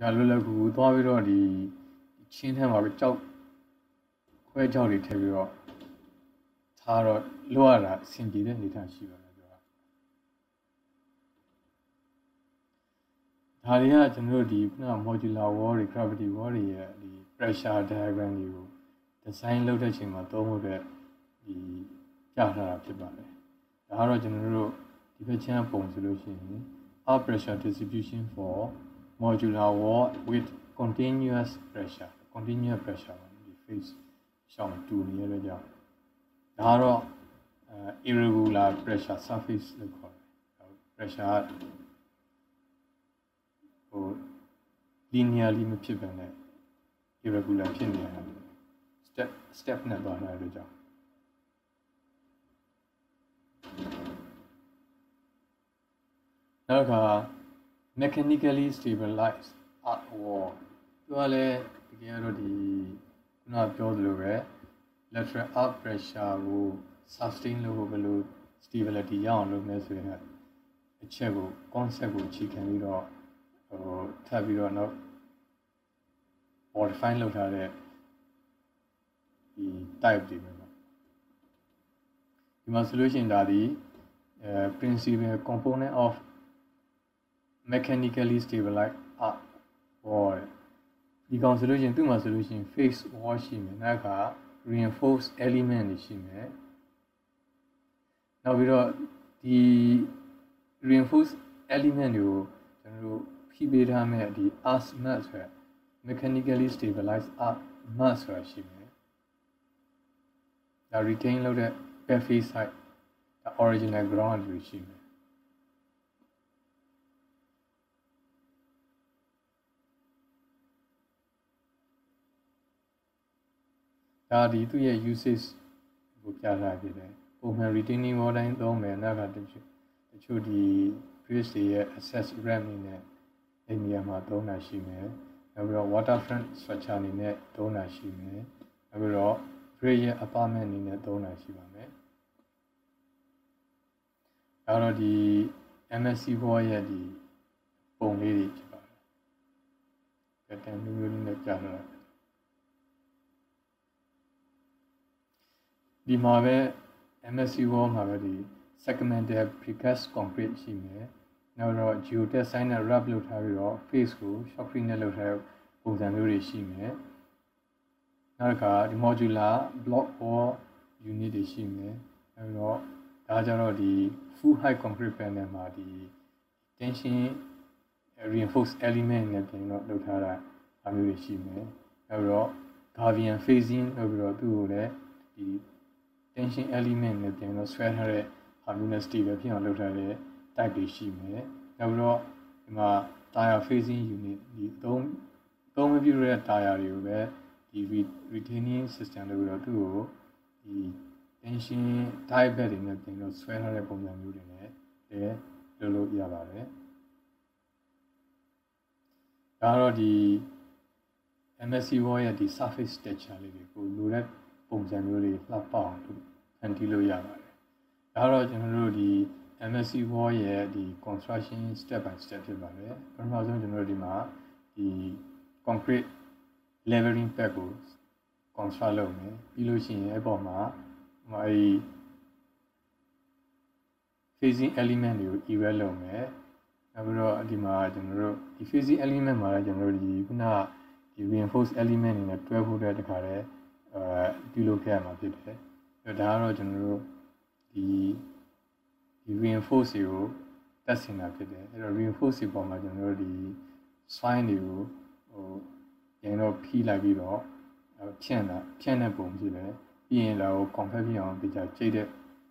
ဒါလွယ်လွယ်ကူကူသွားပြီးတော့ဒီချင်းထဲမှာပဲကြောက်ခွဲကြောက်တွေထည့်ပြီးတော့ထားတော့လွတ်ရတာအဆင်ပြေတဲ့အနေအထားရှိပါတယ်ပြောတာဒါတွေကကျွန်တော်တို့ဒီခုန modular wall တွေ gravity wall တွေရဲ့ဒီ pressure diagram တွေကို design လုပ်တဲ့အချိန်မှာသုံးဖို့အတွက်ဒီပြထားတာဖြစ်ပါတယ်ဒါကတော့ကျွန်တော်တို့ဒီဘက်ချမ်းပုံဆိုလို့ရှိရင် our pressure distribution for modular wall with continuous pressure continuous pressure ပါဒီ face ရှောင်းတူနေရတဲ့ကြောင့်ဒါကတော့ irregular pressure surface လို့ခေါ်တယ် pressure ဟို linearly မဖြစ်ဘဲနဲ့ irregular ဖြစ်နေတာ step step နဲ့သွားတာလို့ကြောင့်နောက်က mechanically stabilized art wall သူကလည်းတကယ်တော့ဒီခုနပြောသလိုပဲ lateral up pressure ကို sustain လုပ်ဖို့ဘယ်လို stability ရအောင်လုပ်မလဲဆိုရင်အချက်ကို concept ကိုအခြေခံပြီးတော့ဟိုထပ်ပြီးတော့နောက် modify လုပ်ထားတဲ့ဒီ type တွေပဲပေါ့ဒီမှာ solution ဒါဒီအဲ principal component of mechanically stabilized up wall ဒီကောင်ဆိုလို့ရှိရင်သူ့မှာဆိုလို့ရှိရင် face wall ရှိမယ်နောက်က reinforce element တွေရှိမယ်နောက်ပြီးတော့ဒီ reinforce element တွေကိုကျွန်တော်တို့ဖိပေးထားမဲ့ဒီ arc mat ဆိုရ mechanically stabilized arc mat ဆိုတာရှိမယ်ဒါ retain လုပ်တဲ့ back face side ဒါ original ground တွေရှိမယ် ဒါဒီသူ့ရဲ့ usage ကိုပြထားဖြစ်တယ်ပုံမှန် retaining wall တိုင်းသုံးမယ်နောက်ကတချို့တချို့ဒီ bridge တွေရဲ့ access ramp နေနဲ့အဲ့နေရာမှာသုံးတာရှိမယ်နောက်ပြီးတော့ waterfront structure အနေနဲ့သုံးတာရှိမယ်နောက်ပြီးတော့ bridge ရဲ့ apartment အနေနဲ့သုံးတာရှိပါမယ်အဲတော့ဒီ MSC wall ရဲ့ဒီပုံလေးတွေဖြစ်ပါတယ်။ pattern မျိုးမျိုးလေးနဲ့ကြားထားတာ ဒီမှာပဲ MSC wall မှာပဲဒီ segmental precast concrete ရှိမယ်နောက်တော့ geotech sign နဲ့ wrap လုပ်ထားပြီးတော့ face ကို shock free နဲ့လုပ်ထားတဲ့ပုံစံမျိုးတွေရှိမယ်နောက်တစ်ခါဒီ modular block wall unit တွေရှိမယ်နောက်တော့ဒါကြတော့ဒီ full height concrete panel မှာဒီ tension reinforced element နဲ့ပြင်တော့လုပ်ထားတာအမျိုးတွေရှိမယ်နောက်တော့ Gavian phasing လုပ်ပြီးတော့သူ့ကိုလည်းဒီ tension element နဲ့ပြန်တော့ဆွဲထားတဲ့ဟာမျိုးနဲ့ stable ဖြစ်အောင်လုပ်ထားတဲ့ type တွေရှိမယ်။နောက်ပြီးတော့ဒီမှာ tire phasing unit ဒီသုံးသုံးမပြုတဲ့ tire တွေကိုပဲဒီ retaining system လို့ပြီးတော့သူ့ကိုဒီ tension type တွေနဲ့ပြန်တော့ဆွဲထားတဲ့ပုံစံမျိုးတွေနဲ့လည်းလုပ်လို့ရပါတယ်။ဒါတော့ဒီ MSC wall ရဲ့ဒီ surface texture လေးတွေကိုလိုတဲ့ ပုံစံမျိုးတွေလှပအောင်ဖန်တီးလို့ရပါတယ်။ဒါတော့ကျွန်တော်တို့ဒီ MSC wall ရဲ့ဒီ construction step by step ဖြစ်ပါတယ်။ပထမဆုံးကျွန်တော်တို့ဒီမှာဒီ concrete leveling pad ကို construct လုပ်မယ်။ပြီးလို့ရှိရင်အဲ့ပေါ်မှာဟိုအဲဒီ phasing element တွေကို erase လုပ်မယ်။နောက်ပြီးတော့ဒီမှာကျွန်တော်တို့ဒီ phasing element မှာလည်းကျွန်တော်တို့ဒီခုနဒီ reinforce element တွေနဲ့တွဲဖို့တဲ့တခါတည်း အဲပြုလုပ်ခဲ့ရမှာဖြစ်တယ်။အဲဒါကတော့ကျွန်တော်တို့ဒီဒီ reinforce ကိုတက်ဆင်တာဖြစ်တယ်။အဲတော့ reinforce ပေါ်မှာကျွန်တော်တို့ဒီ sign တွေကိုဟိုရင်တော့ဖြီးလိုက်ပြီးတော့ဖြန့်တာဖြန့်တဲ့ပုံဖြစ်တယ်။ပြီးရင်လည်း confirm ဖြစ်အောင်တရားကြိတ်တဲ့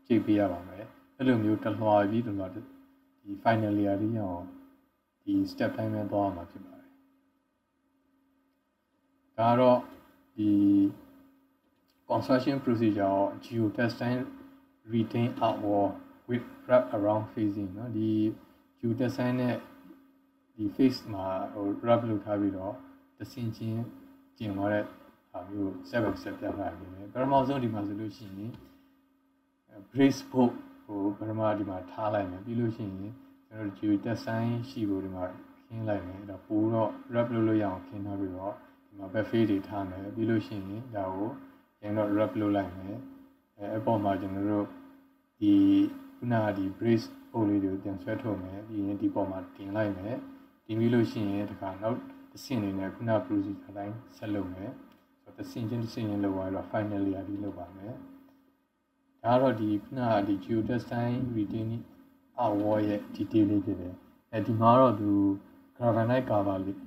ကြိတ်ပေးရပါမယ်။အဲ့လိုမျိုးတလွှာပြီးတလွှာဒီ final layer လေးရအောင်ဒီ step တိုင်းပဲသွားရမှာဖြစ်ပါတယ်။ဒါကတော့ဒီ construction procedure ကို geotextile retain outwall with wrap around facing เนาะဒီ geotextile နဲ့ဒီ face မှာဟို wrap လုပ်ထားပြီးတော့တဆင်ချင်းကျင်သွားတဲ့ဟာမျိုး step by step ပြထားရတယ်ပထမဆုံးဒီမှာဆိုလို့ရှိရင် brace bolt ဟိုပထမဒီမှာထားလိုက်မယ်ပြီးလို့ရှိရင်ကျွန်တော် geotextile ရှိဖို့ဒီမှာ င်းလိုက်မယ်အဲ့တော့ပို့တော့ wrap လုပ်လို့ရအောင်ခင်းထားပြီးတော့ဒီမှာ buffet တွေထားမယ်ပြီးလို့ရှိရင်ဒါကို ရင်တော့ wrap လုပ်လိုက်မယ်အဲအပေါ်မှာကျွန်တော်တို့ဒီခုနကဒီ brace ပုံလေးတွေကိုပြန်ဆွဲထုတ်မယ်ပြီးရင်ဒီပေါ်မှာတင်လိုက်မယ်တင်ပြီးလို့ရှိရင်တခါနောက်တစ်ဆင့်နေနဲ့ခုန procedure တိုင်းဆက်လုပ်မယ်ဆိုတော့တစ်ဆင့်ချင်းတစ်ဆင့်ချင်းလုပ်သွားတော့ finally အပြီးလုပ်ပါမယ်ဒါကတော့ဒီခုနကဒီ geodesign retaining award ရဲ့ detail လေးဖြစ်တယ်အဲဒီမှာတော့သူ granite cover လေး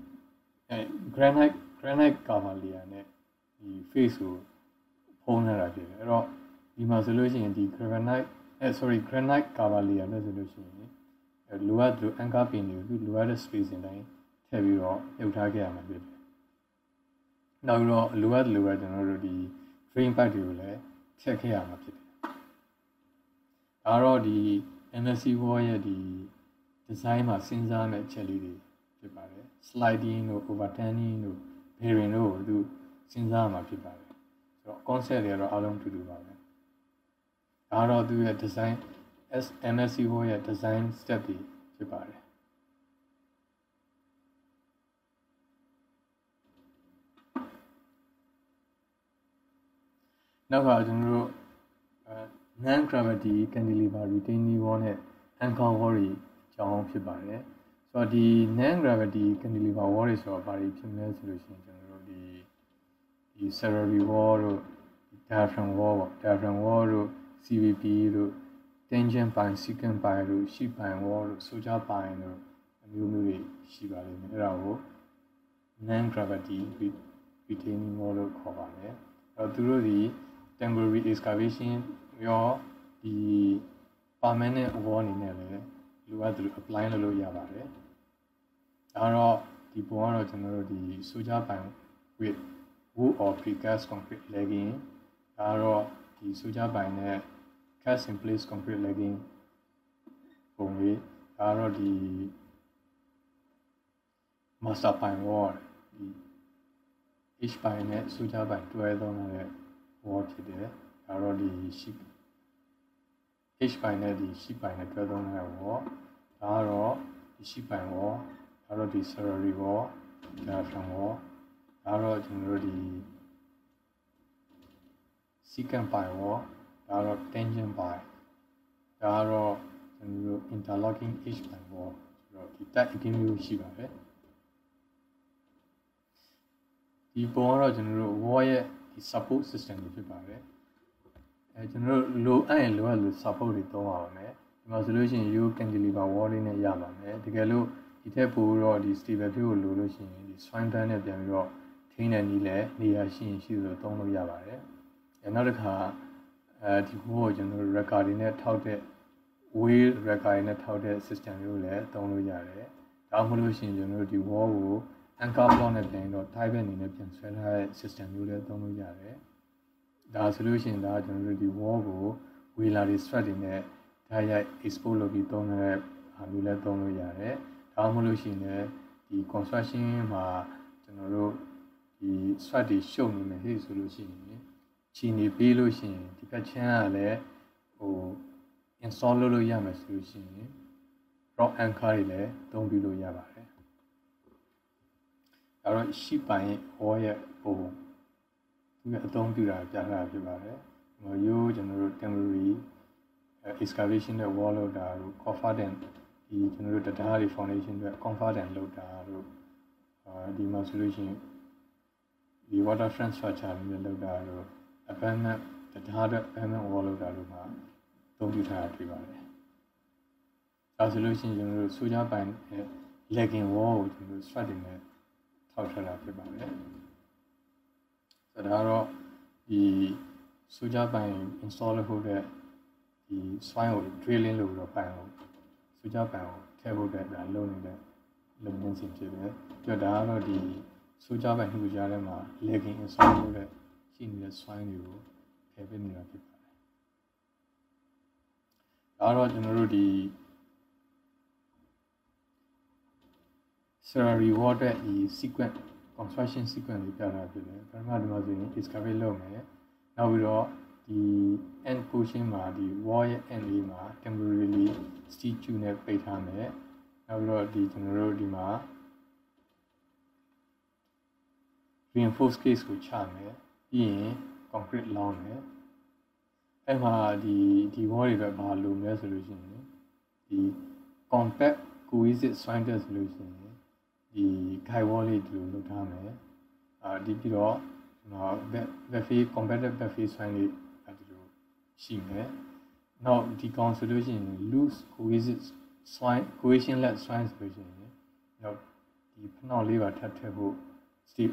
အဲ granite granite cover layer နဲ့ဒီ face ကို ဖုံးနေတာဖြစ်တယ်အဲ့တော့ဒီမှာဆိုလို့ရှိရင်ဒီ granite အဲ sorry granite cover layer နဲ့ဆိုလို့ရှိရင်လိုအပ်သူ anchor pin တွေကိုလိုအပ်တဲ့ spacing တိုင်းထည့်ပြီးတော့ပြုတ်ထားခဲ့ရမှာဖြစ်တယ်နောက်ပြီးတော့လိုအပ်လိုအပ်ကျွန်တော်တို့ဒီ drain pipe တွေကိုလည်းထည့်ခဲ့ရမှာဖြစ်တယ်ဒါတော့ဒီ MSC wall ရဲ့ဒီ design မှာစဉ်းစားမယ့်အချက်လေးတွေဖြစ်ပါတယ် sliding တို့ overturning တို့ bearing တို့ကိုသူစဉ်းစားမှာဖြစ်ပါတယ် ဆိုတော့ concept တွေကတော့အားလုံးတူတူပါပဲဒါတော့သူရဲ့ design S MSC wall ရဲ့ design step တွေဖြစ်ပါတယ်နောက်ကကျွန်တော်တို့ non gravity cantilever retaining wall နဲ့ anchor wall တွေကြောင်းဖြစ်ပါတယ်ဆိုတော့ဒီ non gravity cantilever wall တွေဆိုတော့ဘာတွေဖြစ်မလဲဆိုလို့ရှိရင်ကျွန်တော်တို့ဒီ ဒီ celery wall တို့ diaphragm wall ပေါ့ diaphragm wall တို့ CVP တို့ tangent ပိုင်း secant ပိုင်းတို့ sheet ပိုင်း wall တို့ soldier ပိုင်းတို့အမျိုးမျိုးတွေရှိပါလိမ့်မယ်အဲ့ဒါကို non gravity retaining wall လို့ခေါ်ပါတယ်အဲ့တော့သူတို့ဒီ temporary excavation ရောဒီ permanent wall အနေနဲ့လည်းလိုအပ်သလို apply လုပ်လို့ရပါတယ်ဒါတော့ဒီပုံကတော့ကျွန်တော်တို့ဒီ soldier ပိုင် with wood or precast concrete legging ဒါတော့ဒီ soldier ပိုင်နဲ့ cast in place concrete legging ပုံလေးဒါတော့ဒီ master ပိုင် wall ဒီ H ပိုင်နဲ့ soldier ပိုင်တွဲသုံးရတဲ့ wall ဖြစ်တယ်ဒါတော့ဒီ sheep H ပိုင်နဲ့ဒီ sheep ပိုင်နဲ့တွဲသုံးတဲ့ wall ဒါကတော့ဒီ sheep ပိုင် wall ဒါတော့ဒီ salary wall diaphragm wall ဒါတော့ကျွန်တော်တို့ဒီ secant ပိုင် wall ဒါတော့ tangent ပိုင်ဒါကတော့ကျွန်တော်တို့ interlocking H ပိုင် wall ဆိုတော့ဒီ type အကင်းမျိုးရှိပါတယ်ဒီပုံကတော့ကျွန်တော်တို့ wall ရဲ့ဒီ support system တွေဖြစ်ပါတယ်အဲကျွန်တော်တို့လိုအပ်ရင်လိုအပ်လို့ support တွေသုံးပါပါမယ်ဒီမှာဆိုလို့ရှိရင် you cantilever wall လေးနဲ့ရပါမယ်တကယ်လို့ဒီထက်ပိုတော့ဒီ stable view ကိုလိုလို့ရှိရင်ဒီ swine band နဲ့ပြန်ပြီးတော့ ထိန်းတဲ့နည်းလဲနေရာရှိရင်ရှိလို့သုံးလို့ရပါတယ်အဲနောက်တစ်ခါအဲဒီဘိုးကိုကျွန်တော်တို့ record တွေနဲ့ထောက်တဲ့ wheel record တွေနဲ့ထောက်တဲ့ system မျိုးလည်းသုံးလို့ရတယ်ဒါမှမဟုတ်လို့ရှိရင်ကျွန်တော်တို့ဒီ wall ကို anchor block နဲ့ပြန်တော့ type အနေနဲ့ပြန်ဆွဲထားတဲ့ system မျိုးလည်းသုံးလို့ရတယ်ဒါဆိုလို့ရှိရင်ဒါကျွန်တော်တို့ဒီ wall ကို wheeler တွေ strap တွေနဲ့ဓာတ်ရိုက် export လုပ်ပြီးသုံးတဲ့ဟာမျိုးလည်းသုံးလို့ရတယ်ဒါမှမဟုတ်လို့ရှိရင်လည်းဒီ construction မှာကျွန်တော်တို့ ဒီ strap တွေရှုပ်နေမယ်ဟဲ့ဆိုလို့ရှိရင်ချီနေပေးလို့ရှိရင်ဒီဘက်ချမ်းကလည်းဟို install လုပ်လို့ရမယ်ဆိုလို့ရှိရင် rock anchor တွေလည်းသုံးပြီးလို့ရပါတယ်အဲတော့ sheet ပိုင်း wall ရဲ့ဟိုသူကအသုံးပြုတာပြထားတာဖြစ်ပါတယ်။ဟိုရိုးကျွန်တော်တို့ temporary excavation နဲ့ wall လောက်တာတို့ confident ဒီကျွန်တော်တို့တရားတွေ foundation တွေ confident လောက်တာတို့အာဒီမှာဆိုလို့ရှိရင် ဒီ water infrastructure တွေလောက်တာတို့ abandonment တရားတွေ abandonment wall လောက်တာတို့မှာသုံးပြုထားတာတွေ့ပါတယ်။ဒါဆိုလို့ရှိရင်ကျွန်တော်တို့ soja ပိုင်း legging wall ကိုကျွန်တော်တို့ strut တွေနဲ့ထောက်ထားတာဖြစ်ပါတယ်။ဆိုတော့ဒါကတော့ဒီ soja ပိုင် install လုပ်ဖို့တဲ့ဒီ swine ကို drilling လုပ်ပြီးတော့ပိုင်ကို soja ပိုင်ကိုထည့်ဖို့တဲ့ဒါလုပ်နေတဲ့လုပ်ငန်းစဉ်ဖြစ်တယ်။ပြီးတော့ဒါကတော့ဒီ soja ပိုင်နှုတ်ကြားထဲမှာ legging install လုပ်တဲ့ရှိနေတဲ့ swine တွေကိုထည့်ပေးနေတာဖြစ်ပါတယ်။ဒါကတော့ကျွန်တော်တို့ဒီ salary reward တဲ့ဒီ sequence construction sequence တွေပြတာဖြစ်တယ်ပထမဒီမှာဆိုရင် discovery လုပ်မယ်နောက်ပြီးတော့ဒီ end portion မှာဒီ wall ရဲ့ end လေးမှာ temporarily steel tube နဲ့ပိတ်ထားမယ်နောက်ပြီးတော့ဒီကျွန်တော်တို့ဒီမှာ reinforce case ကိုချမယ်ပြီးရင် concrete လောင်းမယ်အဲ့မှာဒီဒီ wall တွေပဲဘာလို့လဲဆိုလို့ရှိရင်ဒီ compact cohesive sphincter ဆိုလို့ရှိရင်ဒီ guide wall လေးဒီလိုလုပ်ထားမယ်အာဒီပြီးတော့ဒီမှာ back face compacted back face spine လေးဒီလိုရှိမယ်နောက်ဒီကောင်ဆိုလို့ရှိရင် loose cohesive spine cohesionless spine ဆိုလို့ရှိရင်နောက်ဒီဖနှောက်လေးပါထပ်ထည့်ဖို့ step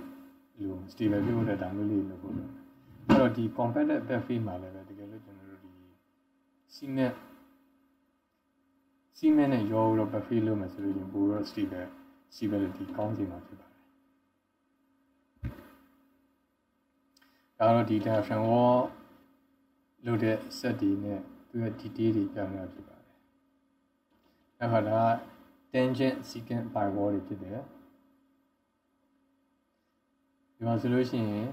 လို့ stable ဖြစ်ဖို့တဲ့ဒါမျိုးလေးလုပ်ဖို့လုပ်အဲ့တော့ဒီ compacted back face မှာလည်းပဲတကယ်လို့ကျွန်တော်တို့ဒီ cement စီမင်းနဲ့ရောတော့ back face လုပ်မယ်ဆိုလို့ရင်ပိုတော့ stable stability ကောင်းစေမှာဖြစ်ပါတယ်ဒါတော့ဒီ diaphragm wall လုပ်တဲ့ set တွေနဲ့သူရဲ့ detail တွေပြောင်းလဲဖြစ်ပါတယ်။အဲ့ခါဒါ tangent secant by wall တွေဖြစ်တယ်။ ဒီမှာဆိုလို့ရှိရင်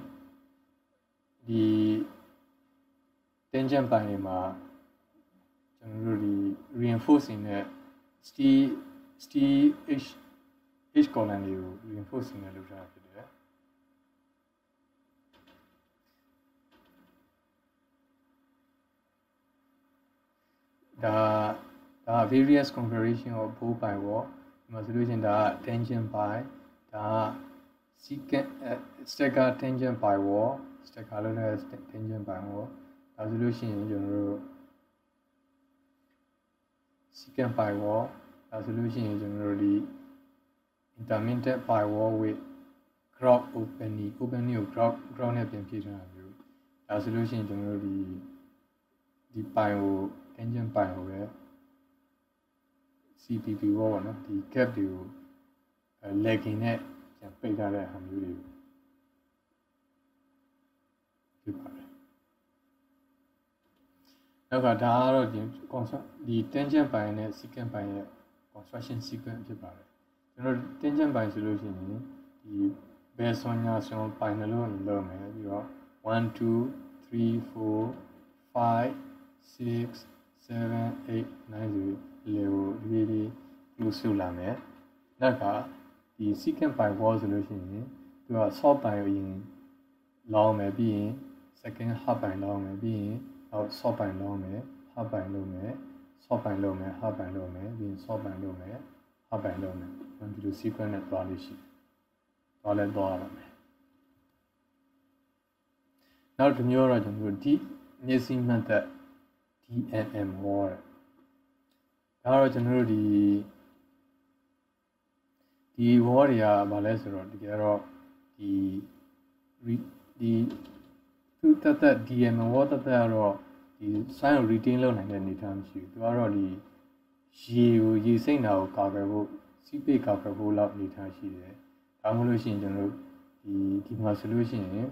ဒီ tangent ပိုင်းတွေမှာကျွန်တော်တို့ဒီ reinforcing နဲ့ steel steel h h column တွေကို reinforcing နဲ့လုပ်ထားတာဖြစ်တယ်။ဒါဒါ various configuration of bow by wall ဒီမှာဆိုလို့ချင်းဒါ tangent by ဒါ secant stacker tangent by wall stacker လို့လည်း tangent by wall ဒါဆိုလို့ရှိရင်ကျွန်တော်တို့ secant by wall ဒါဆိုလို့ရှိရင်ကျွန်တော်တို့ဒီ intermittent by wall with crop opening opening ကို crop crop နဲ့ပြန်ဖြည့်ထားတာမျိုးဒါဆိုလို့ရှိရင်ကျွန်တော်တို့ဒီဒီပိုင်ကို tangent ပိုင်ကိုပဲ CPP ဘောပေါ့နော်ဒီ cap တွေကို legging နဲ့ ပြန်ပိတ်ထားတဲ့ဟာမျိုးတွေဖြစ်ပါတယ်နောက်ကဒါကတော့ဒီ concept ဒီ tangent ပိုင်နဲ့ secant ပိုင်ရဲ့ construction sequence ဖြစ်ပါတယ်ကျွန်တော် tangent ပိုင်ဆိုလို့ရှိရင်ဒီဘယ်ဆွမ်းညာဆွမ်းပိုင်နှလုံးလုံးမယ်ပြီးတော့1 2 3 4 5 6 7 8 9ဆိုလေကိုဒီဒီလူစုလာမယ်နောက်က ဒီ secant by wall ဆိုလို့ရှိရင်သူက soft by ကိုရင်လောင်းမယ်ပြီးရင် second half by လောင်းမယ်ပြီးရင်နောက် soft by လောင်းမယ် half by လုပ်မယ် soft by လုပ်မယ် half by လုပ်မယ်ပြီးရင် soft by လုပ်မယ် half by လုပ်မယ်ဒီလို sequence နဲ့သွားလို့ရှိတယ်သွားလဲသွားရမယ်နောက်တစ်မျိုးတော့ကျွန်တော်တို့ဒီမျက်စိမှတ်သက် DMM wall ဒါတော့ကျွန်တော်တို့ဒီ ဒီ wall တွေကဘာလဲဆိုတော့တကယ်တော့ဒီဒီသူတသက် DMM wall တသက်ကတော့ဒီ sign ကို retain လုပ်နိုင်တဲ့အနေအထားမရှိဘူးသူကတော့ဒီရေကိုရေစိမ့်တာကိုကာကွယ်ဖို့စီးပိတ်ကာကွယ်ဖို့လောက်အနေအထားရှိတယ်ဒါမှမဟုတ်ရှင်ကျွန်တော်တို့ဒီဒီမှာဆိုလို့ရှိရင်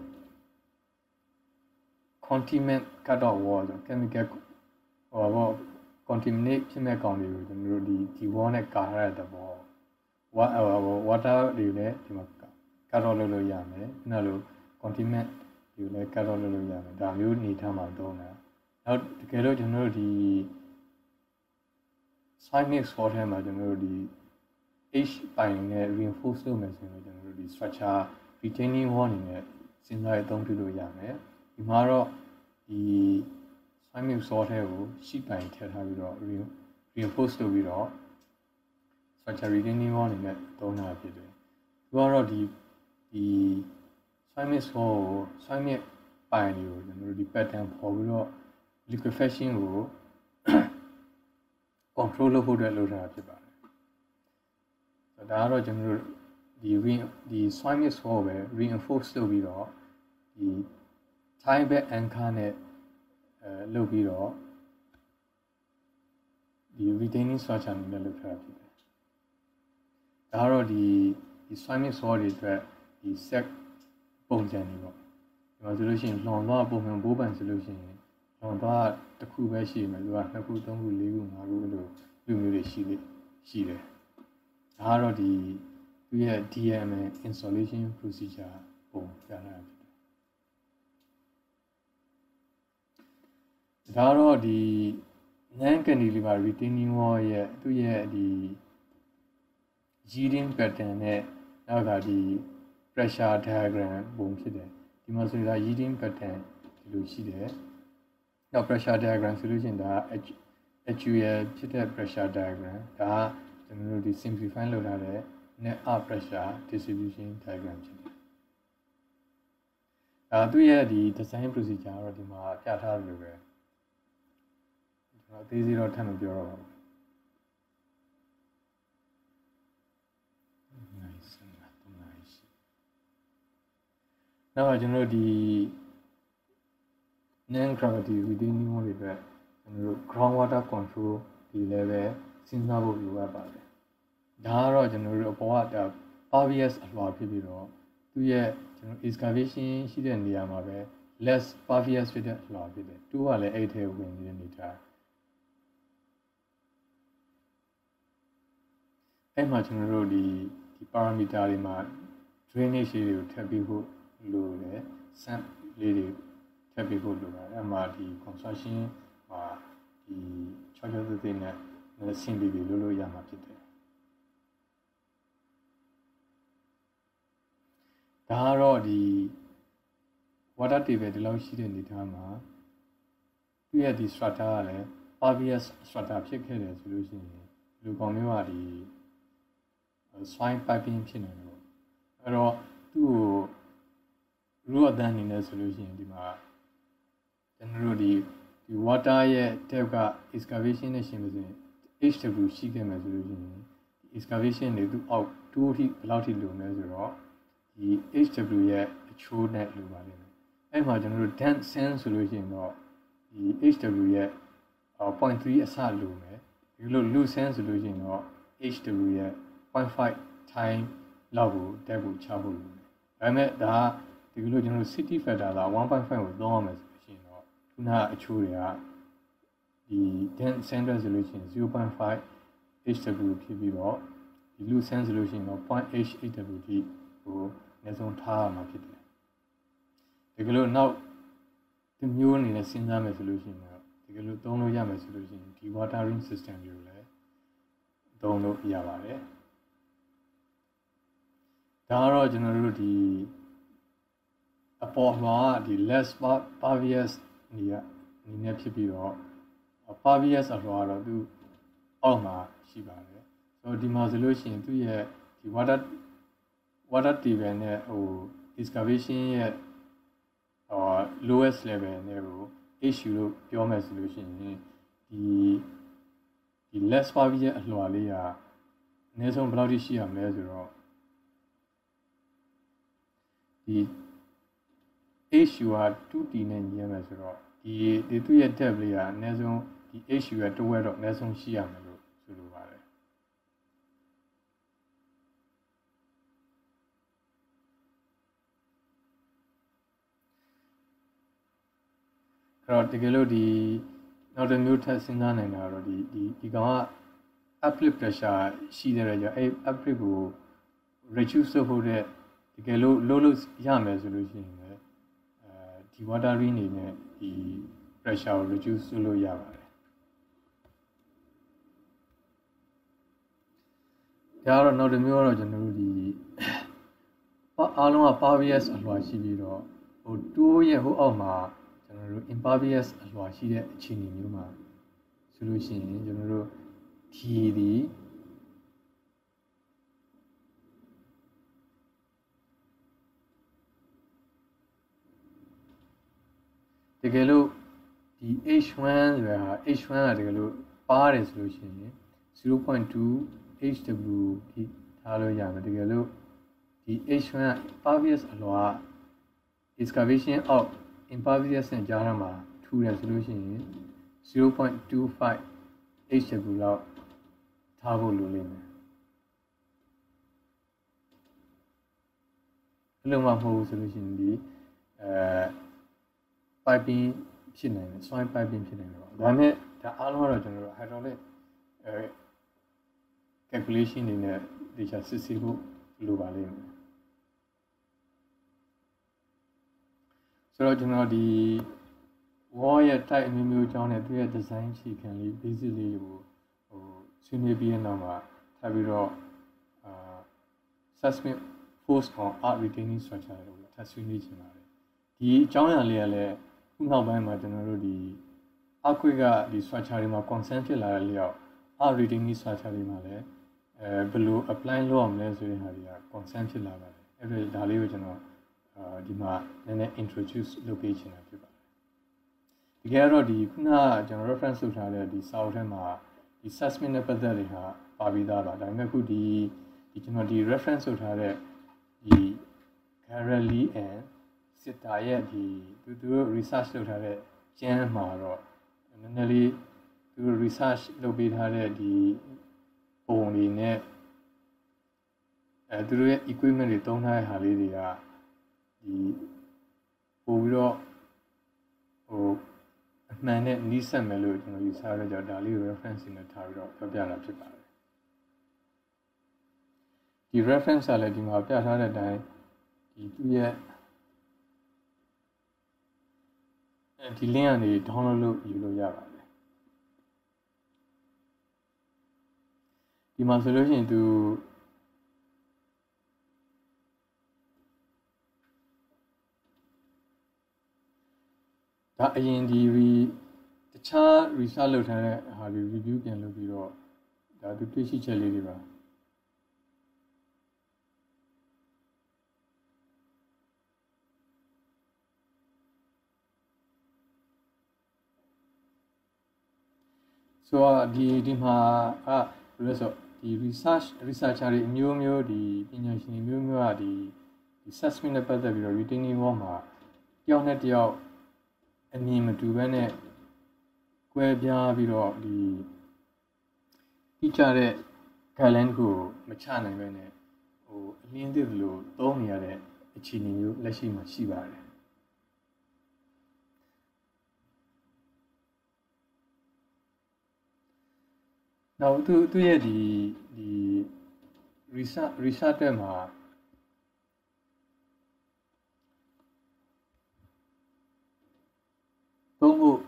containment cut off wall ဆို chemical ဟောဘော contaminate ဖြစ်မဲ့ကောင်တွေကိုကျွန်တော်တို့ဒီဒီ wall နဲ့ကာထားတဲ့သဘော water တွေလည်းဒီမှာ cut off လုပ်လို့ရမယ်ခုနလို contaminant တွေလည်း cut off လုပ်လို့ရမယ်ဒါမျိုးနေထားမှာတော့တာနောက်တကယ်လို့ကျွန်တော်တို့ဒီ Cymix wall ထဲမှာကျွန်တော်တို့ဒီ H ပိုင်းနဲ့ reinforce လုပ်မယ်ဆိုရင်ကျွန်တော်တို့ဒီ structure retaining wall အနေနဲ့စဉ်းစားရအသုံးပြုလို့ရမယ်ဒီမှာတော့ဒီ Cymix wall ထဲကို sheet ပိုင်းထည့်ထားပြီးတော့ reinforce လုပ်ပြီးတော့ structure retaining wall အနေနဲ့သုံးတာဖြစ်တယ်သူကတော့ဒီဒီ Cymix wall ကို Cymix ပိုင်းတွေကိုကျွန်တော်တို့ဒီ pattern ပေါ်ပြီးတော့ liquefaction ကို control လုပ်ဖို့အတွက်လုပ်ထားတာဖြစ်ပါတယ်။ဒါကတော့ကျွန်တော်တို့ဒီဒီ swiming sword ပဲ reinforce လုပ်ပြီးတော့ဒီ tie back anchor နဲ့အဲလုပ်ပြီးတော့ဒီ retaining structure နဲ့လုပ်ထားတာဖြစ်တယ်။ ဒါကတော့ဒီဒီ swiming sword တွေအတွက်ဒီ set ပုံစံတွေပေါ့။ဒီမှာဆိုလို့ရှိရင်လွန်သွားပုံမှန်ဘိုးပန်ဆိုလို့ရှိရင်လွန်သွားတစ်ခုပဲရှိမယ်သူကနှစ်ခုသုံးခုလေးခုငါးခုလို့လူမျိုးတွေရှိလိရှိတယ်ဒါကတော့ဒီသူရဲ့ DMA installation procedure ပုံပြတာဖြစ်တယ်ဒါတော့ဒီ non cantilever retaining wall ရဲ့သူ့ရဲ့ဒီ yielding pattern နဲ့နောက်ကဒီ pressure diagram ပုံဖြစ်တယ်ဒီမှာဆိုရင်ဒါ heating pattern ဒီလိုရှိတယ်နောက် pressure diagram ဆိုလို့ရှိရင်ဒါ HUL ဖြစ်တဲ့ pressure diagram ဒါကျွန်တော်တို့ဒီ simplify လုပ်ထားတဲ့ net up pressure distribution diagram ဖြစ်တယ်။အဲသူရဲ့ဒီ design procedure တော့ဒီမှာပြထားတယ်လို့ပဲကျွန်တော်အသေးစိတ်တော့ထပ်မပြောတော့ပါဘူး။ nice နာတူ nice နောက်ကျွန်တော်ဒီ non gravity within new တွေပဲကျွန်တော်တို့ ground water control ဒီ level စဉ်းစားဖို့လိုအပ်ပါတယ်ဒါကတော့ကျွန်တော်တို့အပေါ်က pervious အလွှာဖြစ်ပြီးတော့သူ့ရဲ့ကျွန်တော် excavation ရှိတဲ့နေရာမှာပဲ less pervious ဖြစ်တဲ့အလွှာဖြစ်တယ်တူကလည်းအဲ့ထဲဝင်နေတဲ့နေထားအဲ့မှာကျွန်တော်တို့ဒီဒီ parameter တွေမှာ drainage တွေကိုထပ်ပြီးဖို့ လိုတယ် sand လေးတွေထပ်ပြီးဖို့လိုပါတယ်အဲ့မှာဒီ construction မှာဒီချောချောသေးသေးနဲ့ဆင်ပြီးပြီးလို့လို့ရမှာဖြစ်တယ်ဒါကတော့ဒီ water table ဒီလောက်ရှိတဲ့အနေထားမှာသူ့ရဲ့ဒီ strata ကလည်း pervious strata ဖြစ်ခဲ့တယ်ဆိုလို့ရှိရင်လူကောင်မျိုးကဒီ swine piping ဖြစ်နေတယ်ပေါ့အဲ့တော့သူ့ကို root အတန်းအနေနဲ့ဆိုလို့ရှိရင်ဒီမှာကျွန်တော်တို့ဒီဒီ water ရဲ့ depth က excavation နဲ့ရှင်လို့ဆိုရင် HW ရှိခဲ့မယ်ဆိုလို့ရှိရင်ဒီ excavation တွေသူအောက်2အထိဘယ်လောက်ထိလိုမလဲဆိုတော့ဒီ HW ရဲ့အချိုးနဲ့လိုပါလိမ့်မယ်အဲ့မှာကျွန်တော်တို့ dense sense ဆိုလို့ရှိရင်တော့ဒီ HW ရဲ့0.3အစလိုမယ်ဒီလို loose sense ဆိုလို့ရှိရင်တော့ HW ရဲ့0.5 time လောက်ကို depth ကိုချဖို့လိုတယ်ဒါပေမဲ့ဒါ ဒီလိုကျွန်တော်တို့ city factor က1.5ကိုသုံးရမယ်ဆိုလို့ရှိရင်တော့ခုနအချိုးတွေကဒီ dense center ဆိုလို့ရှိရင်0.5 HW ဖြစ်ပြီးတော့ဒီ loose sense ဆိုလို့ရှိရင်တော့0.8 HW ထိကိုအနည်းဆုံးထားရမှာဖြစ်တယ်ဒီကလို့နောက်ဒီမျိုးအနေနဲ့စဉ်းစားမယ်ဆိုလို့ရှိရင်တော့ဒီကလို့သုံးလို့ရမယ်ဆိုလို့ရှိရင်ဒီ watering system တွေကိုလည်းသုံးလို့ရပါတယ်ဒါကတော့ကျွန်တော်တို့ဒီ အပေါ်မှာဒီ less pervious နေရအနေနဲ့ဖြစ်ပြီးတော့ pervious အလွှာတော့သူအောက်မှာရှိပါတယ်ဆိုတော့ဒီမှာဆိုလို့ရှိရင်သူ့ရဲ့ဒီ water water table နဲ့ဟို excavation ရဲ့ဟို lowest level နဲ့ကို HU လို့ပြောမယ်ဆိုလို့ရှိရင်ဒီဒီ less pervious အလွှာလေးကအနည်းဆုံးဘယ်လောက်ထိရှိရမလဲဆိုတော့ဒီ HU က 2T နဲ့ညီရမယ်ဆိုတော့ဒီဒီသူ့ရဲ့ tab လေးကအနည်းဆုံးဒီ HU ကတဝက်တော့အနည်းဆုံးရှိရမယ်လို့ဆိုလိုပါတယ်အဲ့တော့တကယ်လို့ဒီနောက်တစ်မျိုးထပ်စဉ်းစားနိုင်တာတော့ဒီဒီဒီကောင်က uplift pressure ရှိတဲ့ကြောင့်အဲ့ uplift ကို reduce လုပ်ဖို့တဲ့တကယ်လို့လို့လို့ရမယ်ဆိုလို့ရှိရင်လည်းအဲ ဒီ water ring နေနဲ့ဒီ pressure ကို reduce လုပ်လို့ရပါတယ်ဒါကတော့နောက်တစ်မျိုးကတော့ကျွန်တော်တို့ဒီအားလုံးက pervious အလွှာရှိပြီးတော့ဟိုတိုးရဲ့ဟိုအောက်မှာကျွန်တော်တို့ impervious အလွှာရှိတဲ့အခြေအနေမျိုးမှာဆိုလို့ရှိရင်ကျွန်တော်တို့ T ဒီ တကယ်လို့ဒီ H1 ဆိုတာဟာ H1 ကတကယ်လို့ပါတယ်ဆိုလို့ရှိရင်0.2 HW ဒီထားလို့ရမယ်တကယ်လို့ဒီ H1 က pervious အလွှာ excavation out impervious နဲ့ကြားရမှာထူတယ်ဆိုလို့ရှိရင်0.25 HW လောက်ထားဖို့လိုလိမ့်မယ်အဲ့လိုမှမဟုတ်ဘူးဆိုလို့ရှိရင်ဒီအဲ piping ဖြစ်နိုင်တယ် soil piping ဖြစ်နိုင်တယ်ပေါ့ဒါနဲ့ဒါအားလုံးကတော့ကျွန်တော်တို့ hydraulic အဲ calculation တွေနဲ့ဒီချာစစ်ဆေးဖို့လိုပါလိမ့်မယ်ဆိုတော့ကျွန်တော်ဒီ wall ရဲ့ type အမျိုးမျိုးအကြောင်းနဲ့သူရဲ့ design ခြေခံလေး basic လေးကိုဟိုဆွေးနွေးပြီးတဲ့နောက်မှာထပ်ပြီးတော့အာ seismic force on art retaining structure လို့ထပ်ဆွေးနွေးချင်ပါတယ်ဒီအကြောင်းအရာလေးကလည်းခု နောက်ပိုင်းမှာကျွန်တော်တို့ဒီ earthquake ကဒီ structure တွေမှာ concern ဖြစ်လာတဲ့လျောက် art retaining structure တွေမှာလည်းအဲဘယ်လို apply လုပ်အောင်လဲဆိုတဲ့ဟာတွေက concern ဖြစ်လာပါတယ်အဲ့ဒါဒါလေးကိုကျွန်တော်အာဒီမှာနည်းနည်း introduce လုပ်ပေးချင်တာဖြစ်ပါတယ်တကယ်တော့ဒီခုနကကျွန်တော် reference လုပ်ထားတဲ့ဒီစာအုပ်ထဲမှာဒီ seismic နဲ့ပတ်သက်တဲ့ဟာပါပြီးသားပါဒါပေမဲ့ခုဒီဒီကျွန်တော်ဒီ reference လုပ်ထားတဲ့ဒီ Garelli and Sita ရဲ့ဒီသူသူတို့ research လုပ်ထားတဲ့ကျမ်းမှာတော့နည်းနည်းလေးသူတို့ research လုပ်ပေးထားတဲ့ဒီပုံတွေနဲ့အဲသူတို့ရဲ့ equipment တွေသုံးထားတဲ့ဟာလေးတွေကဒီပို့ပြီးတော့ဟိုအမှန်နဲ့နီးစပ်မယ်လို့ကျွန်တော်ယူဆရတဲ့ကြောင့်ဒါလေးကို reference နဲ့ထားပြီးတော့ပြောပြတာဖြစ်ပါတယ်ဒီ reference ကလည်းဒီမှာပြထားတဲ့အတိုင်းဒီသူ့ရဲ့ အဲဒီ link ကနေ download လုပ်ယူလို့ရပါတယ်ဒီမှာဆိုလို့ရှိရင်သူဒါအရင်ဒီ re တခြား research လုပ်ထားတဲ့ဟာတွေ review ပြန်လုပ်ပြီးတော့ဒါသူတွေ့ရှိချက်လေးတွေပါ ဆိုတော့ဒီဒီမှာကဘယ်လိုလဲဆိုဒီ research researcher တွေအမျိုးမျိုးဒီပညာရှင်တွေမျိုးမျိုးကဒီဒီ assessment နဲ့ပတ်သက်ပြီးတော့ retaining wall မှာတယောက်နဲ့တယောက်အမြင်မတူဘဲနဲ့ကွဲပြားပြီးတော့ဒီတိကျတဲ့ guideline ကိုမချနိုင်ဘဲနဲ့ဟိုအလင်းသစ်လိုသုံးနေရတဲ့အခြေအနေမျိုးလက်ရှိမှာရှိပါတယ် နောက်သူသူရဲ့ဒီဒီ research research တဲ့မှာသုံးဖို့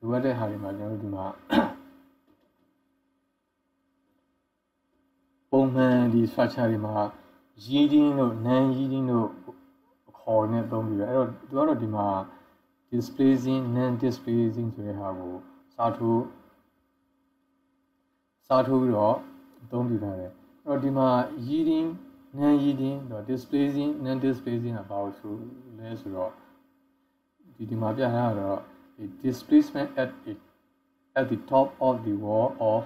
လိုအပ်တဲ့ဟာတွေမှာကျွန်တော်တို့ဒီမှာပုံမှန်ဒီ structure တွေမှာ yielding တို့ non yielding တို့ခေါ်နေသုံးပြီးတော့အဲ့တော့သူကတော့ဒီမှာ displacing non displacing ဆိုတဲ့ဟာကိုစာထိုး စားထိုးပြီးတော့အသုံးပြုထားတယ်အဲ့တော့ဒီမှာ yielding non yielding တော့ displacing non displacing ကဘာလို့ဆိုလဲဆိုတော့ဒီဒီမှာပြထားတာတော့ displacement at it at the top of the wall of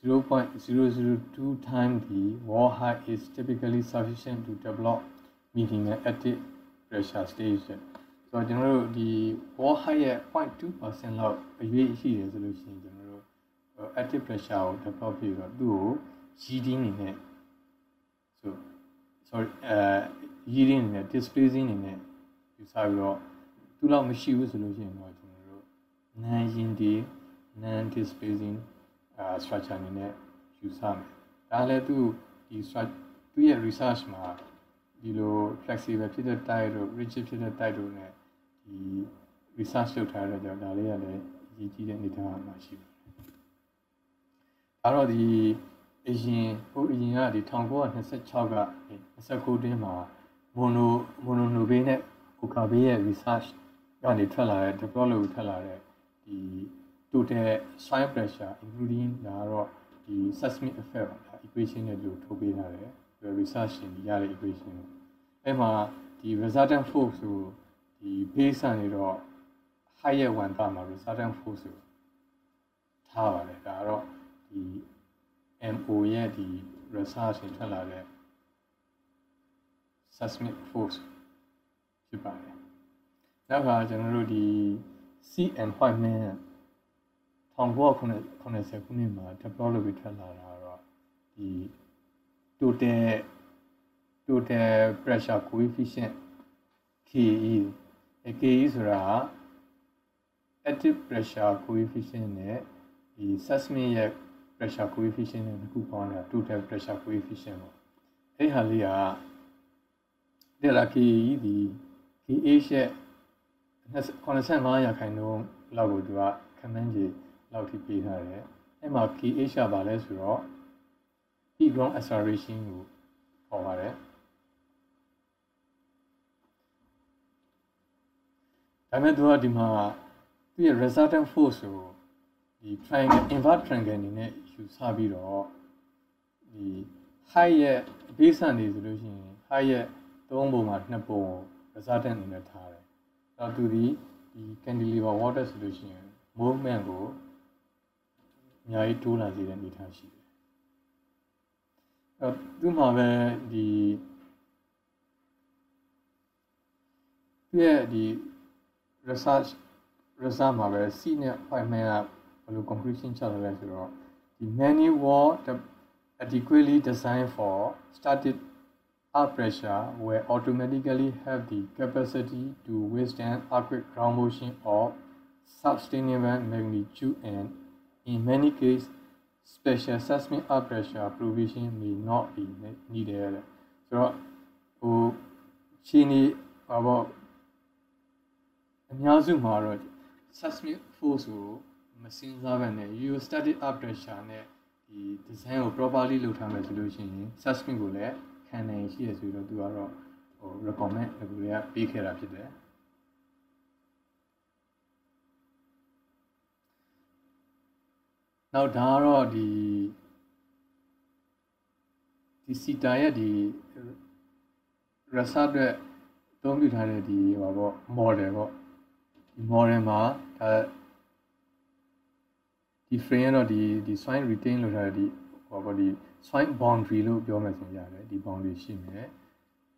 0.002 times the wall height is typically sufficient to develop meeting an active pressure stage ဆိုတော့ကျွန်တော်တို့ဒီ wall height ရဲ့0.2%လောက်အရွေးရှိတယ်ဆိုလို့ရှိရင်ကျွန်တော်တို့ active pressure ကို develop ပြီးတော့သူ့ကို yielding အနေနဲ့ဆို sorry အဲ yielding အနေနဲ့ displacing အနေနဲ့ယူဆပြီးတော့သူ့လောက်မရှိဘူးဆိုလို့ရှိရင်တော့ကျွန်တော်တို့ non yielding non displacing အဲ structure အနေနဲ့ယူဆမယ်ဒါလည်းသူဒီ structure သူ့ရဲ့ research မှာဒီလို flexible ဖြစ်တဲ့ type တို့ rigid ဖြစ်တဲ့ type တို့ ਨੇ ဒီ research လုပ်ထားတဲ့ကြောင့်ဒါလေးကလည်းအရေးကြီးတဲ့အနေအထားမှာရှိပါတယ် အဲ့တော့ဒီအရင်ဟိုအရင်ကဒီ1926က29တင်းမှာမိုနိုမိုနိုနိုဘေးနဲ့ကိုကာဘေးရဲ့ research ကနေထွက်လာတဲ့ develop လို့ထွက်လာတဲ့ဒီ total soil pressure including ဒါကတော့ဒီ seismic effect ပါ equation နဲ့ဒီလိုထုတ်ပေးထားတယ် research ရှင်ရတဲ့ equation အဲ့မှာဒီ resultant force ကိုဒီ base ကနေတော့ higher one တာမှာ resultant force ကိုထားပါတယ်ဒါကတော့ ဒီ MO ရဲ့ဒီ research တွေထွက်လာတဲ့ seismic force ဖြစ်ပါတယ်။နောက်ကကျွန်တော်တို့ဒီ C and Whiteman 1980ခုနှစ်မှာ develop လုပ်ပြီးထွက်လာတာတော့ဒီ total total pressure coefficient KE KE ဆိုတာ active pressure coefficient နဲ့ဒီ seismic ရဲ့ pressure coefficient နဲ့တစ်ခုပေါင်းနေတာ total pressure coefficient ပေါ့အဲ့ဟာလေးကတက်လာ KE ဒီ KA ရှက်85ရာခိုင်နှုန်းလောက်ကိုသူကခံမှန်းခြေလောက်ထိပေးထားတယ်အဲ့မှာ KA ရှက်ပါလဲဆိုတော့ peak ground acceleration ကိုခေါ်ပါတယ်ဒါမဲ့သူကဒီမှာသူရဲ့ resultant force ကို ဒီ triangle invert triangle အနေနဲ့ယူဆပြီးတော့ဒီ height ရဲ့ base အနေဆိုလို့ရှိရင် height ရဲ့3ပုံမှာ2ပုံ resultant အနေနဲ့ထားတယ်။အဲ့တော့သူဒီဒီ cantilever water ဆိုလို့ရှိရင် movement ကိုအများကြီးတိုးလာစေတဲ့အနေအထားရှိတယ်။အဲ့တော့သူ့မှာပဲဒီသူရဲ့ဒီ research research မှာပဲ C နဲ့5 man က ဘယ်လို conclusion ချလာလဲဆိုတော့ဒီ many were adequately designed for static earth pressure will automatically have the capacity to withstand earthquake ground motion of sustainable magnitude and in many cases special seismic earth pressure provision may not be needed ဆိုတော့ဟိုခြေနေဘာပေါ့အများစုမှာတော့ seismic force ကို မစင်စားဘဲနဲ့ geostatic earth pressure နဲ့ဒီ design ကို properly လုပ်ထားမယ်ဆိုလို့ရှိရင် seismic ကိုလည်းခံနိုင်ရှိရဆိုတော့သူကတော့ဟို recommend အခုတွေကပေးခဲ့တာဖြစ်တယ်နောက်ဒါကတော့ဒီဒီစီတာရဲ့ဒီ result အတွက်အသုံးပြုထားတဲ့ဒီဟောပေါ့ model ပေါ့ဒီ model မှာဒါ ဒီ frame ကတော့ဒီဒီ soil retain လုပ်ထားတဲ့ဒီဟောပေါ့ဒီ soil boundary လို့ပြောမယ်ဆိုရင်ရတယ်ဒီ boundary ရှိမယ်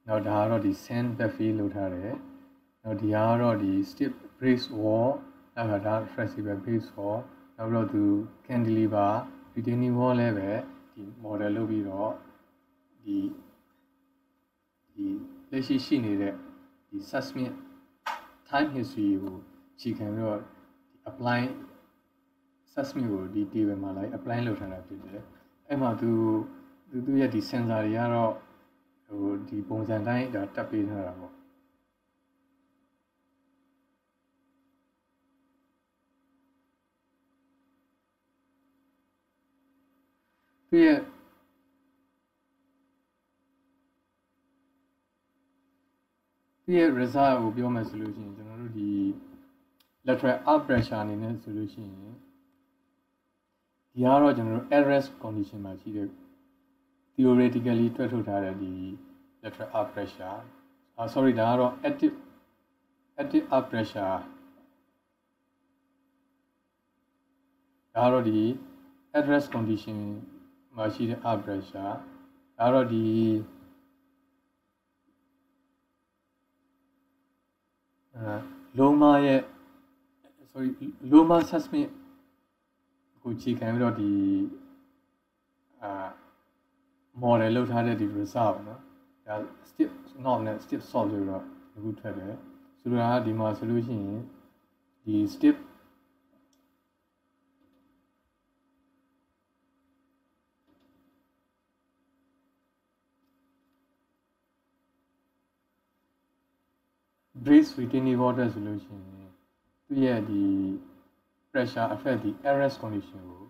နောက်ဒါကတော့ဒီ sand backfill လုပ်ထားတယ်နောက်ဒီကတော့ဒီ stiff brace wall နောက်ကဒါ flexible brace wall နောက်ပြီးတော့သူ cantilever retaining wall လည်းပဲဒီ model လုပ်ပြီးတော့ဒီဒီလက်ရှိရှိနေတဲ့ဒီ seismic time history ကိုခြေခံပြီးတော့ apply seismic ကိုဒီ table မှာလိုက် apply လုပ်ထားတာဖြစ်တယ်အဲ့မှာသူသူသူရဲ့ဒီ sensor တွေကတော့ဟိုဒီပုံစံတိုင်းဒါတက်ပေးထားတာပေါ့သူရဲ့သူရဲ့ result ကိုပြောမယ်ဆိုလို့ရှိရင်ကျွန်တော်တို့ဒီ lateral up pressure အနေနဲ့ဆိုလို့ရှိရင် ဒီကတော့ကျွန်တော်တို့ arrest condition မှာရှိတဲ့ theoretically တွက်ထုတ်ထားတဲ့ဒီ lateral up pressure အာ sorry ဒါကတော့ active active up pressure ဒါကတော့ဒီ address condition မှာရှိတဲ့ up pressure ဒါကတော့ဒီအဲလုံးမရဲ့ sorry လုံးမ seismic ကိုခြေခံပြီးတော့ဒီအာ model လောက်ထားတဲ့ဒီ result ပေါ့နော်ဒါ step not နဲ့ step solve ဆိုတော့အခုထွက်တယ်ဆိုတော့ဒီမှာဆိုလို့ရှိရင်ဒီ step brace retaining water ဆိုလို့ရှိရင်သူ့ရဲ့ဒီ pressure affect ဒီ arrest condition ကို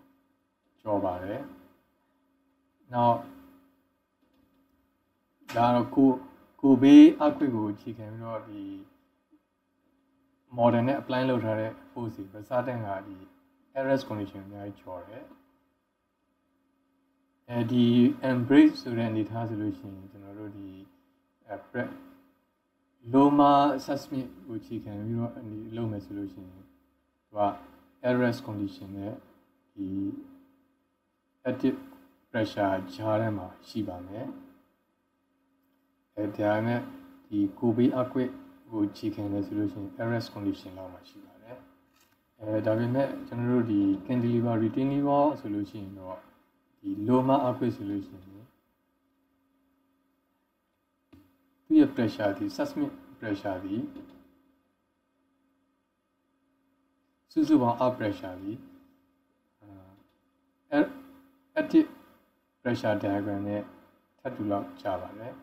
ကျော်ပါတယ်။ now ဒါတော့ကိုကိုဘေးအခွင့်ကိုအခြေခံပြီးတော့ဒီ modern နဲ့ apply လုပ်ထားတဲ့ force တွေ resultant ကဒီ arrest condition အများကြီးကျော်တယ်။အဲဒီ embrace ဆိုတဲ့အနေထားဆိုလို့ရှိရင်ကျွန်တော်တို့ဒီ Loma seismic ကိုခြေခံပြီးတော့အနေလုပ်မယ်ဆိုလို့ရှိရင်သူက arrest condition နဲ့ဒီ active pressure ကြားထဲမှာရှိပါမယ်အဲဒါနဲ့ဒီကိုဘေးအကွက်ကိုခြေခံတယ်ဆိုလို့ရှိရင် arrest condition လောက်မှာရှိပါတယ်အဲဒါပေမဲ့ကျွန်တော်တို့ဒီ cantilever retaining ဆိုလို့ရှိရင်တော့ဒီ Loma အကွက်ဆိုလို့ရှိရင်သူ့ရဲ့ pressure ဒီ seismic pressure ဒီ စုစုပေါင်း up pressure ဒီအဲ active pressure diagram နဲ့ထပ်တူလောက်ကြာပါတယ်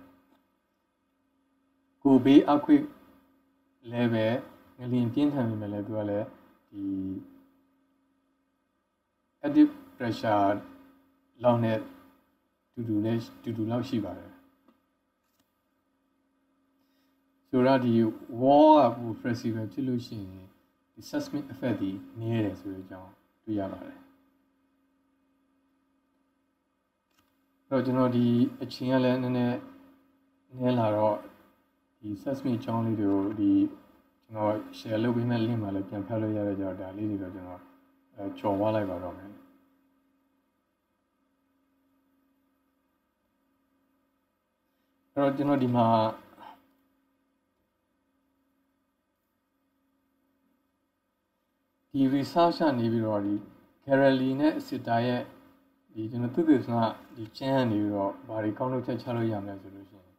ကိုဘေးအခွင့် level ငလျင်ပြင်းထန်နေမယ်လဲသူကလည်းဒီ active pressure လောက်နဲ့တူတူနဲ့တူတူလောက်ရှိပါတယ်ဆိုတော့ဒီ wall ကဟို flexible ဖြစ်လို့ရှိရင် ဒီ seismic effect ဒီနည်းတယ်ဆိုတဲ့အကြောင်းတွေ့ရပါတယ်အဲ့တော့ကျွန်တော်ဒီအချိန်ကလည်းနည်းနည်းနည်းလာတော့ဒီ seismic အကြောင်းလေးတွေကိုဒီကျွန်တော် share လုပ်ပေးမဲ့ link မှာလည်းပြန်ဖတ်လို့ရတဲ့ကြောင့်ဒါလေးတွေတော့ကျွန်တော်အဲကြော်ဝါလိုက်ပါတော့မယ်အဲ့တော့ကျွန်တော်ဒီမှာ ဒီ research ကနေပြီးတော့ဒီ Garelli နဲ့ Sita ရဲ့ဒီကျွန်တော်သူသေစနာဒီကျန်းကနေပြီးတော့ဘာတွေကောင်းလို့ချက်ချလို့ရမလဲဆိုလို့ရှိရင်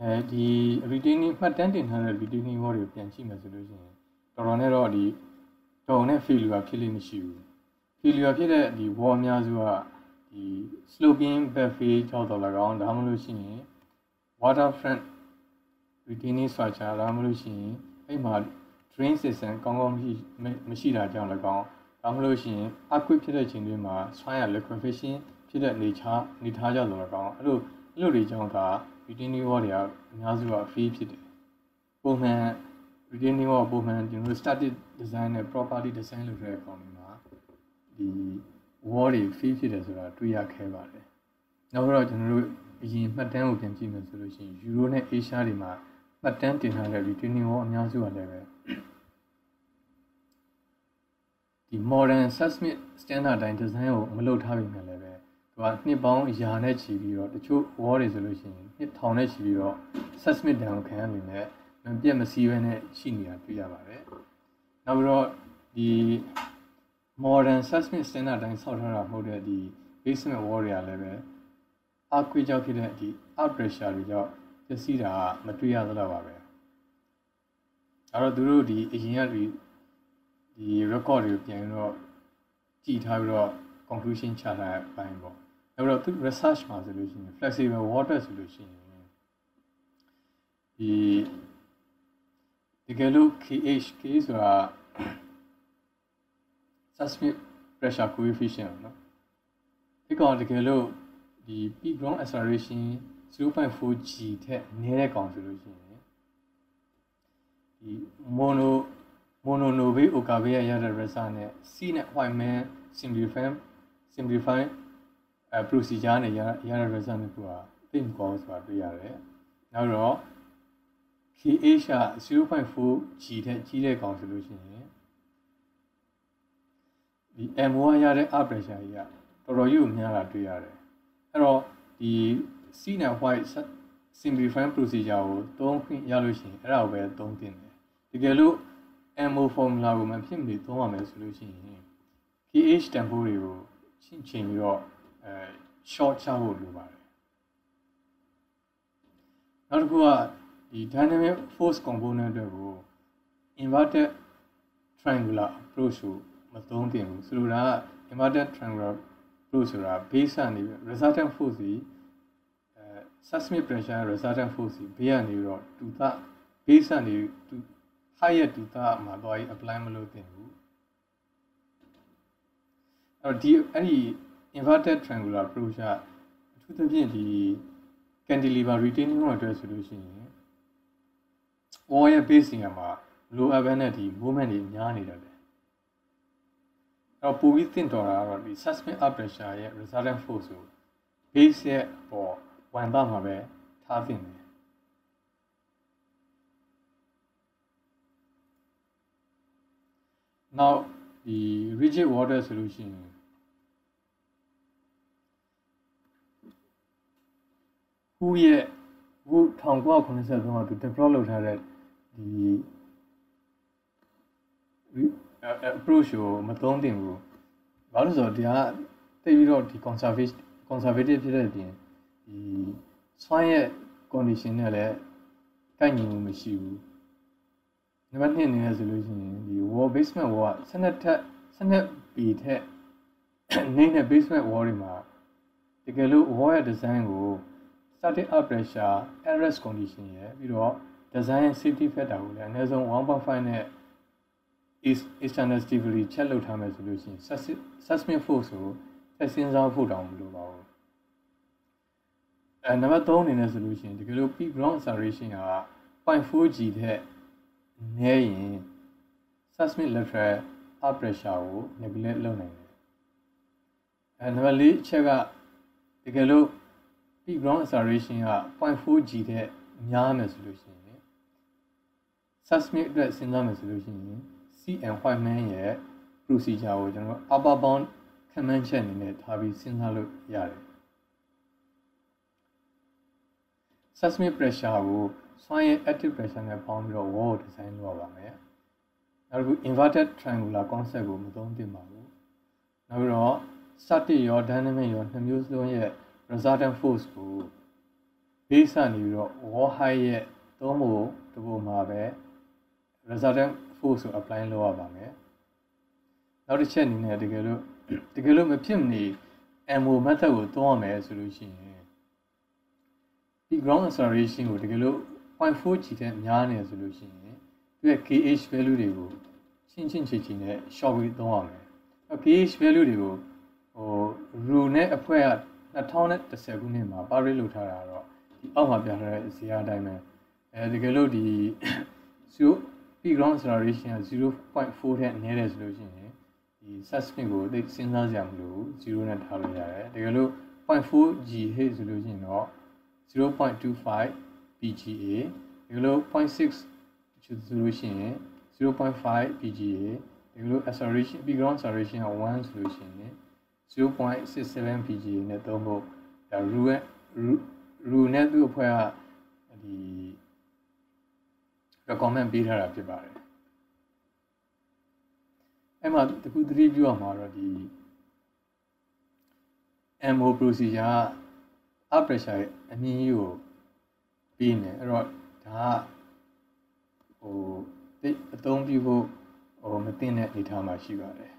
အဲဒီ retaining မှတ်တမ်းတင်ထားတဲ့ retaining wall တွေကိုပြန်ကြည့်မယ်ဆိုလို့ရှိရင်တော်တော်နဲ့တော့ဒီတော်နဲ့ failure ဖြစ်လိမ့်မရှိဘူး failure ဖြစ်တဲ့ဒီ wall အများစုကဒီ sloping back face ကြောင့်တော့၎င်းဒါမှမဟုတ်ရှိရင် waterfront retaining structure ဒါမှမဟုတ်ရှိရင်အဲ့မှာ drain system ကောင်းကောင်းမရှိမရှိတာကြောင့်၎င်းဒါမှမဟုတ်ရှိရင် earthquake ဖြစ်တဲ့ချိန်တွေမှာ soil liquefaction ဖြစ်တဲ့ nature နေထားကြလို့၎င်းအဲ့လိုအဲ့လိုတွေကြောင့်ဒါ retaining wall တွေကအများစုက fail ဖြစ်တယ်ပုံမှန် retaining wall ပုံမှန်ကျွန်တော် static design နဲ့ property design လုပ်တဲ့အကောင်တွေမှာဒီ wall တွေ fail ဖြစ်တယ်ဆိုတာတွေ့ရခဲပါတယ်နောက်တော့ကျွန်တော်တို့အရင်မှတ်တမ်းကိုပြန်ကြည့်မယ်ဆိုလို့ရှိရင် Euro နဲ့ Asia တွေမှာမှတ်တမ်းတင်ထားတဲ့ retaining wall အများစုကလည်းပဲ ဒီ modern seismic standard တိုင်း design ကိုမလုပ်ထားပြီမဲ့လည်းပဲသူကနှစ်ပေါင်းရာနဲ့ချီပြီးတော့တချို့ wall တွေဆိုလို့ရှိရင်နှစ်ထောင်နဲ့ချီပြီးတော့ seismic တန်ကိုခံရနေတယ်မပြတ်မစည်းဘဲနဲ့ရှိနေတာတွေ့ရပါတယ်နောက်ပြီးတော့ဒီ modern seismic standard တိုင်းဆောက်ထားတာမဟုတ်တဲ့ဒီ basement wall တွေကလည်းပဲအကွေးကြောင့်ဖြစ်တဲ့ဒီ out pressure တွေကြောင့်ပျက်စီးတာမတွေ့ရသလောက်ပါပဲအဲ့တော့သူတို့ဒီအရင်ကဒီ ဒီ record တွေကိုပြန်ပြီးတော့ကြည့်ထားပြီးတော့ conclusion ချထားတဲ့ပိုင်းပေါ့အဲ့တော့သူ research မှာဆိုလို့ရှိရင် flexible water ဆိုလို့ရှိရင်ဒီတကယ်လို့ KH K ဆိုတာ seismic pressure coefficient เนาะဒီကောင်တကယ်လို့ဒီ peak ground acceleration 0.4g ထက်နည်းတဲ့ကောင်ဆိုလို့ရှိရင်ဒီ mono mono novae okave ရတဲ့ result နဲ့ C နဲ့ Whiteman simplify simplify အဲ procedure နဲ့ရရတဲ့ result နဲ့ကိုကသိမကောဆိုတာတွေ့ရတယ်။နောက်တော့ KH က 0.4G ထက်ကြီးတဲ့ကောင်ဆိုလို့ရှိရင်ဒီ M1 ရတဲ့ air pressure ကြီးကတော်တော်ကြီးကိုများတာတွေ့ရတယ်။အဲ့တော့ဒီ C နဲ့ white simplify procedure ကိုသုံးခွင့်ရလို့ရှိရင်အဲ့ဒါကိုပဲသုံးသင့်တယ်။တကယ်လို့ MO formula ကိုမဖြစ်မနေသုံးရမယ်ဆိုလို့ရှိရင် KH tempo တွေကိုချင်းချင်းပြီးတော့အဲ short ချဖို့လိုပါတယ်နောက်တစ်ခုကဒီ dynamic force component တွေကို inverted triangular approach ကိုမသုံးသင့်ဘူးဆိုလိုတာက inverted triangular approach ဆိုတာ base ကနေ resultant force ကြီးအဲ seismic pressure resultant force ကြီးဘေးကနေပြီးတော့တူတာ base ကနေတူ higher တူတာမှာတော့ apply မလုပ်သင့်ဘူးအဲ့တော့ဒီအဲ့ဒီ inverted triangular approach ကအထူးသဖြင့်ဒီ cantilever retaining ကိုအတွက်ဆိုလို့ရှိရင် wall ရဲ့ base နေရာမှာ low urban နဲ့ဒီ movement တွေများနေတယ်လေအဲ့တော့ပိုပြီးသင့်တော်တာကတော့ဒီ seismic up pressure ရဲ့ resultant force ကို base ရဲ့ပေါ်ဝန်သားမှာပဲထားသင့်တယ် နောက်ဒီ rigid water ဆိုလို့ရှိရင်ဟူရဲ့ဟူ1983မှာသူ develop လုပ်ထားတဲ့ဒီ approach ကိုမသုံးသင့်ဘူး။ဘာလို့ဆိုတော့ဒီကတိတ်ပြီးတော့ဒီ conservative conservative ဖြစ်တဲ့ပြင်ဒီ soil ရဲ့ condition နဲ့လည်းကိုက်ညီမှုမရှိဘူး။ နံပါတ်2အနေနဲ့ဆိုလို့ရှိရင်ဒီ wall basement wall က12ထက်12 B ထက်နေတဲ့ basement wall တွေမှာတကယ်လို့ wall ရဲ့ design ကို static up pressure arrest condition ရယ်ပြီးတော့ design safety factor ကိုလည်းအနည်းဆုံး1.5နဲ့ is external stability ချက်လုပ်ထားမယ်ဆိုလို့ရှိရင် seismic force ကိုဆက်စဉ်းစားဖို့တောင်မလိုပါဘူးအဲနံပါတ်3အနေနဲ့ဆိုလို့ရှိရင်တကယ်လို့ peak ground acceleration က 0.4G တဲ့ နည်းရင် seismic lateral earth pressure ကို neglect လုပ်နိုင်တယ်အဲနံပါတ်၄အချက်ကတကယ်လို့ peak ground acceleration က 0.4G တဲ့များမယ်ဆိုလို့ရှိရင် seismic အတွက်စဉ်းစားမယ်ဆိုလို့ရှိရင် CN Whiteman ရဲ့ procedure ကိုကျွန်တော် upper bound ခံမှန်းချက်အနေနဲ့ထားပြီးစဉ်းစားလို့ရတယ် seismic pressure ကို စွမ်းရည် active pressure နဲ့ပေါင်းပြီးတော့ wall ကို design လုပ်ရပါမယ်နောက်တစ်ခု inverted triangular concept ကိုမသုံးသင့်ပါဘူးနောက်ပြီးတော့ static ရော dynamic ရောနှစ်မျိုးစလုံးရဲ့ resultant force ကို base ကနေပြီးတော့ wall height ရဲ့သုံးဖို့တပုံမှာပဲ resultant force ကို apply လုပ်ရပါမယ်နောက်တစ်ချက်အနေနဲ့တကယ်လို့တကယ်လို့မဖြစ်မနေ MO method ကိုသုံးရမယ်ဆိုလို့ရှိရင်ဒီ ground acceleration ကိုတကယ်လို့ 0.4g တဲ့များနေဆိုလို့ရှိရင်သူရဲ့ kh value တွေကိုချင်းချင်းချီချီနဲ့ short ပြီးသုံးရမယ်။ kh value တွေကိုဟို rule နဲ့အဖွဲ့က2010ခုနှစ်မှာ publish လုပ်ထားတာတော့ဒီအောက်မှာပြထားတဲ့ဇာတ်အတိုင်းပဲအဲတကယ်လို့ဒီ zero peak ground acceleration က0.4တဲ့နည်းတယ်ဆိုလို့ရှိရင်ဒီ seismic ကိုသိစဉ်းစားကြမလို့0နဲ့ထားလို့ရတယ်တကယ်လို့ 0.4g ဟိဆိုလို့ရှိရင်တော့0.25 PGA ဒီလို0.6ချူဆိုလို့ရှိရင်0.5 PGA ဒီလို acceleration background acceleration က1ဆိုလို့ရှိရင်0.67 PGA နဲ့သုံးဖို့ဒါ rule rule နဲ့သူ့အဖွဲ့ကဒီ recommend ပေးထားတာဖြစ်ပါတယ်အဲ့မှာတခုသတိပြုရမှာတော့ဒီ MO procedure က up pressure ရဲ့အမြင့်ကြီးကို ပြီးနေအဲ့တော့ဒါကဟိုတိတ်အသုံးပြုဖို့ဟိုမသိတဲ့အနေအထားမှာရှိပါတယ်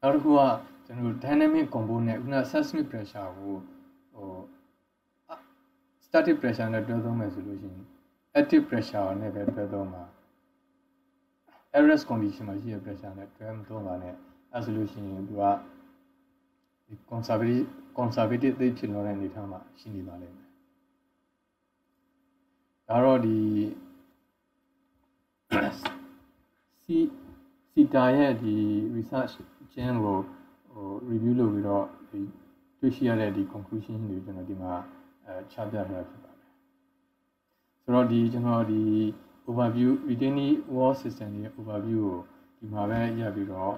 နောက်တစ်ခုကကျွန်တော် dynamic component ခုန seismic pressure ကိုဟို static pressure နဲ့တွဲသုံးမယ်ဆိုလို့ရှိရင် active pressure နဲ့ပဲတွဲသုံးပါ arrest condition မှာရှိတဲ့ pressure နဲ့တွဲမသုံးပါနဲ့အဲဆိုလို့ရှိရင်သူကဒီ conservative conservative သိဖြစ်လို့တဲ့အနေထားမှာရှိနေပါလိမ့်မယ် ဒါတော့ဒီစီစီတာရဲ့ဒီ research ကျင်းကိုဟို review လုပ်ပြီးတော့ဒီတွေ့ရှိရတဲ့ဒီ conclusion တွေကျွန်တော်ဒီမှာအဲချပြထားတာဖြစ်ပါတယ်ဆိုတော့ဒီကျွန်တော်ဒီ overview retaining wall system ရဲ့ overview ကိုဒီမှာပဲရပြီးတော့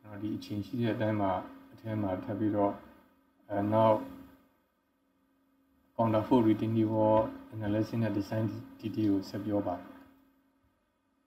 ကျွန်တော်ဒီအချိန်ရှိတဲ့အတိုင်းမှာအထဲမှာထပ်ပြီးတော့အဲနောက် counter for retaining wall analysis နဲ့ design detail ကိုဆက်ပြောပါတယ်